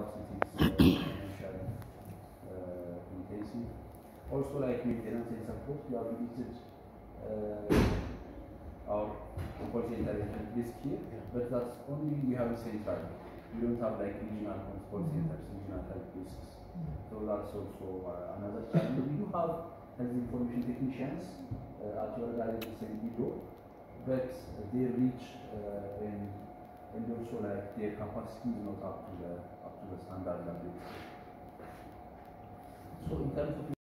us it is uh, uh, intensive. Also, like maintenance and support, we have visited uh, our call center in this here, but that's only we have a central. We don't have like regional call centers, regional help desks. So that's also uh, another challenge. We do have health information technicians uh, at your guys' Bido, but they reach uh, and and also like their capacity is not up to the up to